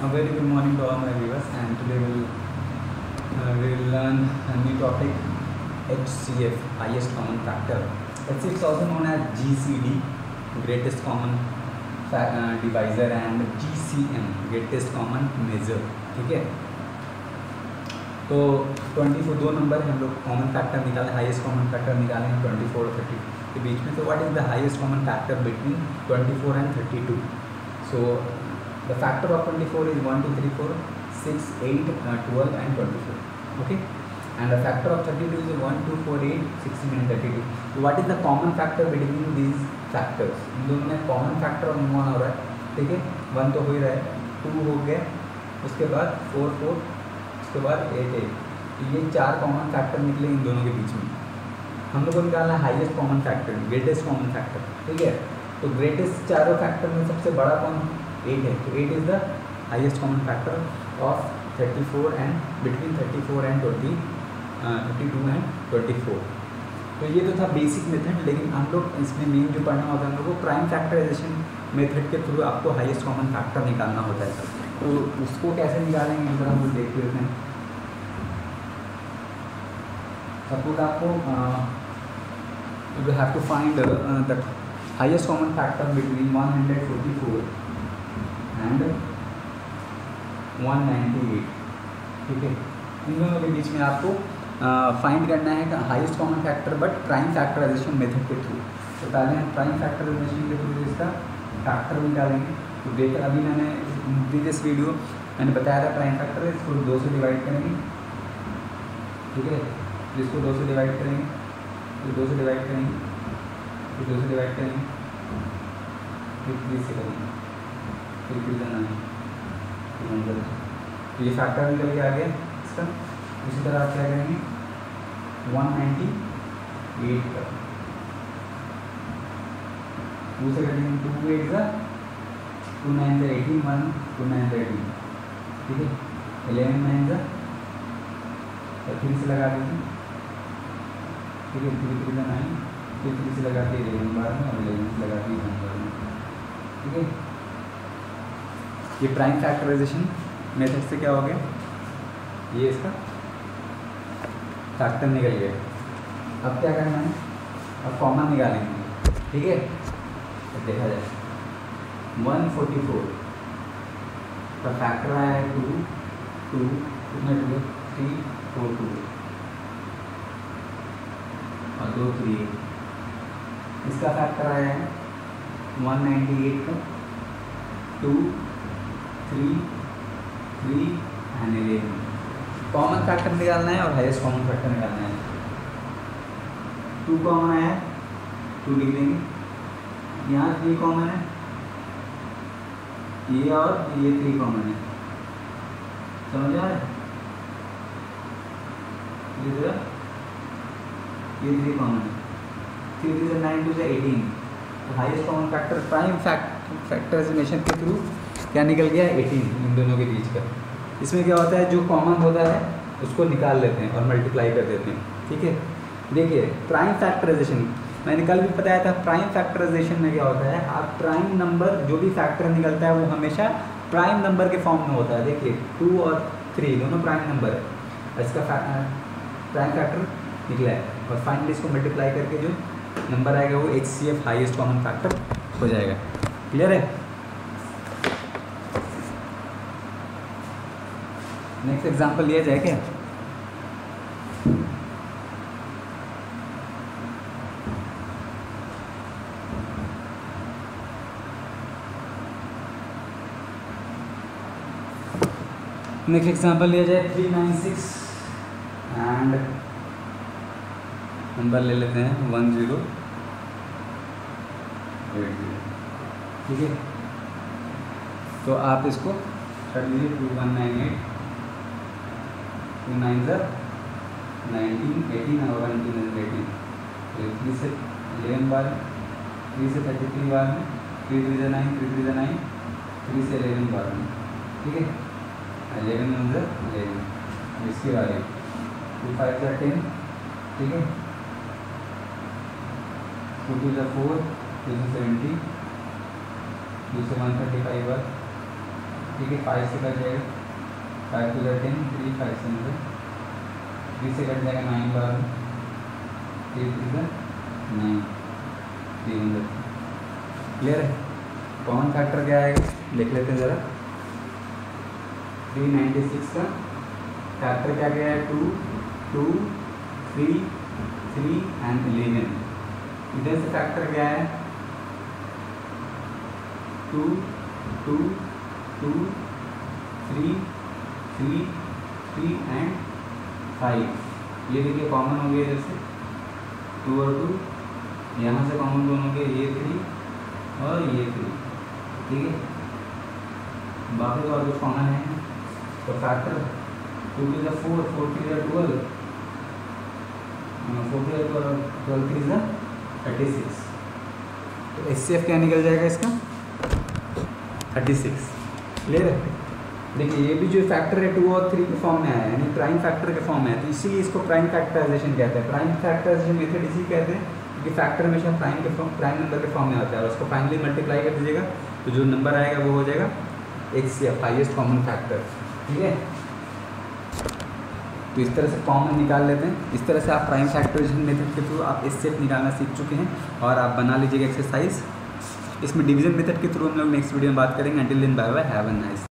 A very good morning to all my viewers and today we'll, uh, we'll learn a new topic HCF, highest common factor. HCF is also known as GCD, greatest common uh, divisor and GCM, greatest common measure. ठीक है तो 24 दो number हम लोग common factor निकालें highest common factor निकालें 24 और 30 के बीच में तो what is the highest common factor between 24 and 32 so the factor of 24 is 1 2 3 4 6 8 uh, 12 and 24 okay? And the factor of 32 is 1 2 4 8 16 and 32 so what is the common factor between these factors? इन दोनों में common factor one हो रहा है ठीक है? One तो हो ही रहा है टू हो गया उसके बाद फोर फोर उसके बाद एट एट तो ये चार कॉमन फैक्टर निकले इन दोनों के बीच में। हम लोग को निकालना है highest common factor greatest common factor ठीक है? तो ग्रेटेस्ट चारों फैक्टर में सबसे बड़ा कौन एट है तो eight is the highest common factor of thirty four and between thirty four and twenty thirty two and twenty four तो ये तो था बेसिक मेथड लेकिन हम लोग इसमें मेन जो पढ़ना होता है, हम लोग को प्राइम फैक्टराइजेशन मेथड के थ्रू आपको हाईएस्ट कॉमन फैक्टर निकालना होता है तो उसको कैसे निकालेंगे, हम लोग देखते होते हैं। सपोज़ आपको you have to find the highest common factor between 144 and 198 ठीक है? इन दोनों के बीच में आपको फाइंड करना है highest common factor but prime factorization method के थ्रू तो पहले हम प्राइम फैक्टराइजेशन के थ्रू इसका फैक्टर निकालेंगे। तो देख अभी मैंने प्रीवियस वीडियो मैंने बताया था प्राइम फैक्टर इसको दो से डिवाइड करेंगे। ठीक है? इसको दो से डिवाइड करेंगे फिर दो से डिवाइड करेंगे। फिर दो से डिवाइड करेंगे। फिर थ्री से करेंगे। फिर फिर जाना फिर तो ये फैक्टर निकल के आ गया इसका। इसी तरह आप क्या करेंगे? वन नाइन्टी एट का। टू से करेंगे टू एट का। टू नाइन ज़ा एटीन वन टू नाइन ज़ा एटीन ठीक है? एलेवन नाइन ज़ा थ्री से लगा दीजिए ठीक है? थ्री थ्री ज़ा नाइन फिर थ्री से लगा के एलेवन बार में और एलेवन से लगा के ठीक है? ये प्राइम फैक्टराइजेशन मेथड से क्या हो गया? ये इसका फैक्टर निकल गया। अब क्या करना है? अब कॉमन निकालेंगे। ठीक है? तो देखा जाए। वन फोर्टी फोर का फैक्टर आया है टू टू कितना टू थ्री फोर टू और दो थ्री इसका फैक्टर आया है वन नाइन्टी एट का two three three and eleven common factor निकालना है और हाईएस्ट कॉमन फैक्टर निकालना है। टू कॉमन है टू लिख देंगे यहाँ थ्री कॉमन है। ये और ये थ्री कॉमन है। समझ आ रहा है? ये थ्री कॉमन है। थ्री थ्री नाइन टू से eighteen highest common factor prime fact factorization के थ्रू क्या निकल गया? एटीन इन दोनों के बीच का। इसमें क्या होता है? जो कॉमन होता है, उसको निकाल लेते हैं और मल्टीप्लाई कर देते हैं। ठीक है? देखिए प्राइम फैक्टराइजेशन मैंने कल भी बताया था प्राइम फैक्टराइजेशन में क्या होता है? आप प्राइम नंबर जो भी फैक्टर निकलता है, वो हमेशा प्राइम नंबर के फॉर्म में होता है। देखिए टू और थ्री दोनों प्राइम नंबर है। इसका प्राइम फैक्टर निकला है। और फाइनली इसको मल्टीप्लाई करके जो नंबर आएगा, वो H C F highest common factor हो जाएगा। क्लियर है? नेक्स्ट एग्जांपल लिया जाए क्या? नेक्स्ट एग्जांपल लिया जाए three nine six and number ले लेते हैं वन ज़ीरो ठीक है? तो आप इसको कर लीजिए two one nine eight two nine ज़र नाइनटीन एटीन और वन टू नाइन एटीन तो थ्री से एलेवन बार थ्री से थर्टी थ्री बार में थ्री थ्री ज़ा नाइन थ्री थ्री ज़ा नाइन थ्री से एलेवन बार में ठीक है? एलेवन वन ज़र एलेवन इसके बाद टू फाइव ज़ा टेन ठीक है? टू टू ज़ा फोर टू से सेवेंटी टू से वन थर्टी फाइव बार। ठीक है? फाइव से कट जाएगा। फाइव टू थ्री फाइव से थ्री से कट जाएगा नाइन बार थ्री थ्री का नाइन थ्री हंड्रेड क्लियर है कॉमन फैक्टर क्या आएगा देख लेते हैं ज़रा। थ्री नाइन्टी सिक्स का फैक्टर क्या गया है? Two two three three and eleven इधर से फैक्टर क्या है? Two two two three three three and five ये देखिए कॉमन हो गया इधर से। टू और टू यहाँ से कॉमन दोनों के, ये थ्री और ये थ्री ठीक है? बाकी तो और कुछ कॉमन है तो फैक्टर टू टू ज़ा फोर फोर थ्री ज़ा twelve four twelve twelve three ज़ा थर्टी सिक्स तो एस सी एफ़ क्या निकल जाएगा इसका? थर्टी सिक्स क्लियर है? देखिए, ये भी जो फैक्टर है टू और थ्री के फॉर्म में आया है, यानी प्राइम फैक्टर के फॉर्म में है। तो इसीलिए इसको प्राइम फैक्टराइजेशन कहते हैं। प्राइम फैक्टराइजेशन मेथड इसी कहते हैं, क्योंकि फैक्टर हमेशा प्राइम के फॉर्म प्राइम नंबर के फॉर्म में आता है। और उसको फाइनली मल्टीप्लाई कर दीजिएगा तो जो नंबर आएगा, वो हो जाएगा X F highest common factor ठीक है? तो इस तरह से कॉमन निकाल लेते हैं। इस तरह से आप प्राइम फैक्टराइजेशन मेथड के थ्रू आप एस सी एफ़ निकालना सीख चुके हैं, और आप बना लीजिएगा एक्सरसाइज इसमें डिवीज़न मेथड के थ्रू हम लोग नेक्स्ट वीडियो में बात करेंगे। अंटिल दिन bye bye have a nice